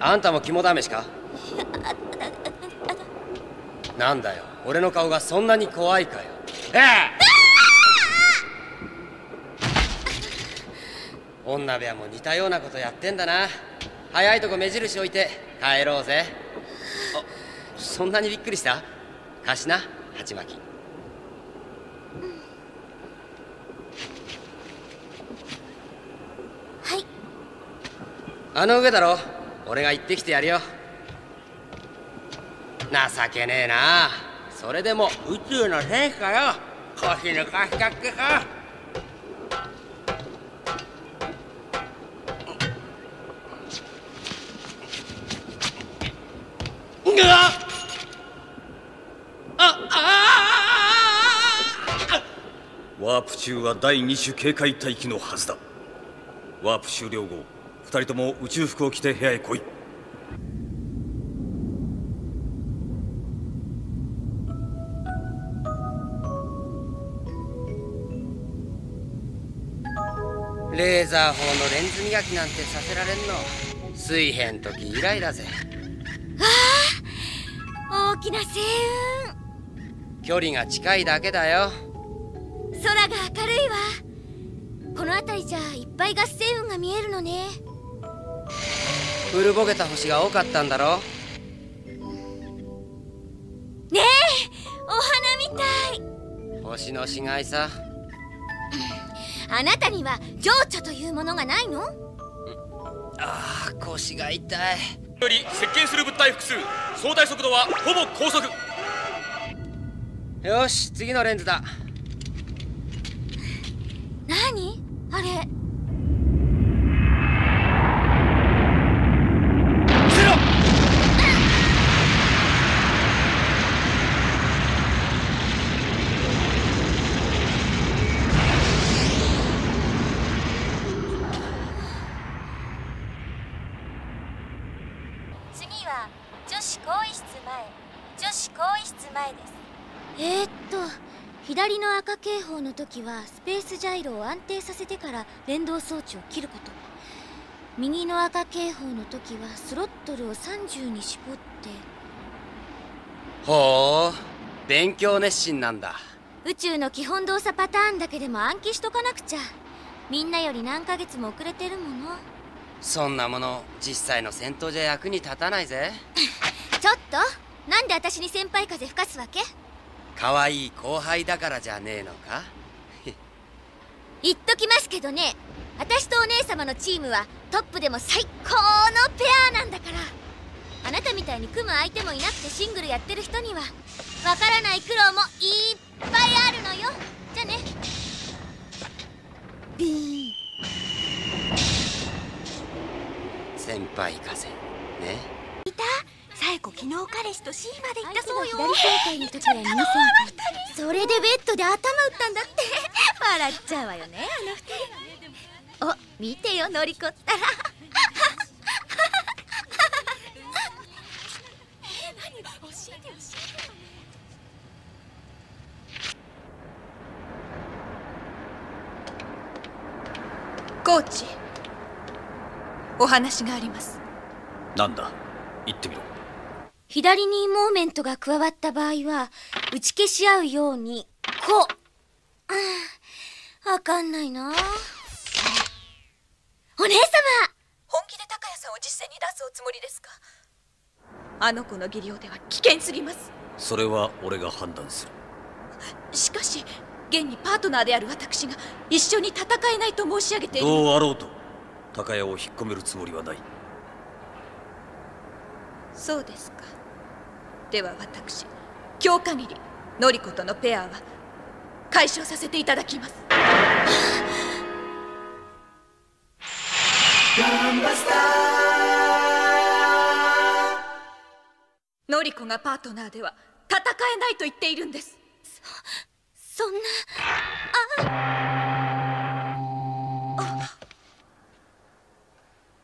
あんたも肝試しか？なんだよ。俺の顔がそんなに怖いかよ。え女部屋も似たようなことやってんだな。早いとこ目印置いて帰ろうぜ。あそんなにびっくりした？貸しな鉢巻き。はい。あの上だろ？俺が行ってきてやるよ。情けねえな。それでも宇宙の戦士かよ。腰抜かしたってさ中は第二種警戒帯域のはずだ。ワープ終了後二人とも宇宙服を着て部屋へ来い。レーザー砲のレンズ磨きなんてさせられんの。水平時以来だぜ。大きな星距離が近いだけだよ。雲空が明るいわ。この辺りじゃいっぱい合星雲が見えるのね。古ぼけた星が多かったんだろ？ねえお花みたい。星の死骸さ。あなたには情緒というものがないの？ああ腰が痛い。より接近する物体複数。相対速度はほぼ高速。よし次のレンズだ何あれ女子更衣室前。女子更衣室前です。えー、っと左の赤警報の時はスペースジャイロを安定させてから連動装置を切ること。右の赤警報の時はスロットルを30に絞って。ほう勉強熱心なんだ。宇宙の基本動作パターンだけでも暗記しとかなくちゃ。みんなより何ヶ月も遅れてるもの。そんなもの実際の戦闘じゃ役に立たないぜ。ちょっとなんで私に先輩風吹かすわけ？可愛い後輩だからじゃねえのか？言っときますけどね私とお姉様のチームはトップでも最高のペアなんだから。あなたみたいに組む相手もいなくてシングルやってる人にはわからない苦労もいっぱいあるのよ。じゃあね。ビー。ン先輩風ね？サエコ昨日彼氏と C まで行ったそうよ。左正解の時は2戦それでベッドで頭打ったんだって笑っちゃうわよねあの二人。お見てよのりこ。ったらコーチお話があります。なんだ言ってみろ左にモーメントが加わった場合は打ち消し合うようにこう。ああわかんないな。お姉様！本気で高谷さんを実戦に出すおつもりですか？あの子の技量では危険すぎます。それは俺が判断する。しかし現にパートナーである私が一緒に戦えないと申し上げている。どうあろうと高谷を引っ込めるつもりはないそうですか。では私今日限りのりことのペアは解消させていただきます。のりこがパートナーでは戦えないと言っているんです。そんな。あ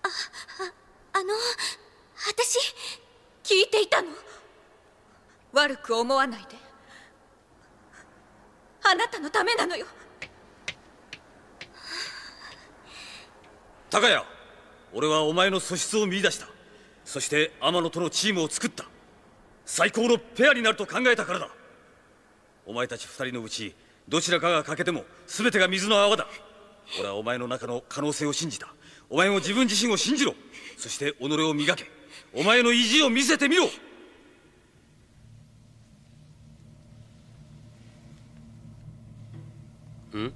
ああの私聞いていたの？悪く思わないで。あなたのためなのよ。高谷俺はお前の素質を見出した。そして天野とのチームを作った。最高のペアになると考えたからだ。お前たち二人のうちどちらかが欠けても全てが水の泡だ。俺はお前の中の可能性を信じた。お前も自分自身を信じろ。そして己を磨け。お前の意地を見せてみろ。ん？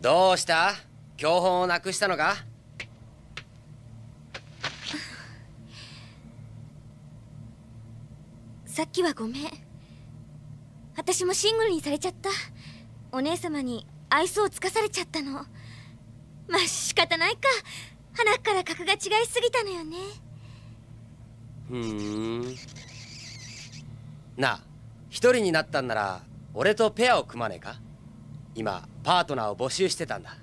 どうした？教本をなくしたのか？さっきはごめん。私もシングルにされちゃった。お姉様に愛想をつかされちゃったのまあ仕方ないか。花から格が違いすぎたのよね。ふーん。なあ一人になったんなら俺とペアを組まねえか？今パートナーを募集してたんだ。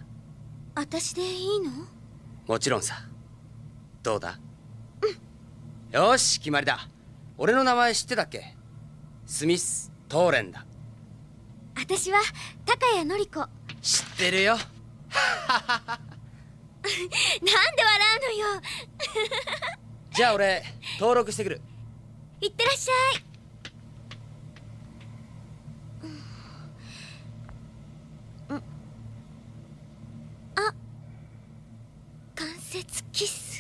私でいいの？もちろんさ。どうだ？よし決まりだ。俺の名前知ってたっけ？スミス・トーレンだ。私は高谷のり子。知ってるよ で笑うのよ。じゃあ俺登録してくる。いってらっしゃい。うん。あ関節キス